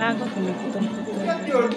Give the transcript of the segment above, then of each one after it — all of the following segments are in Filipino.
Nagar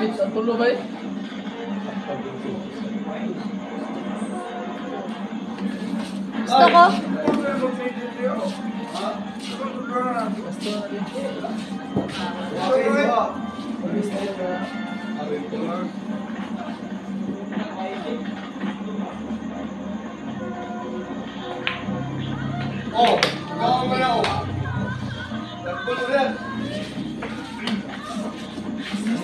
Kapit sa tulo ba eh? Gusto ko? Oh, gawin mo na ako. Nagpulo na.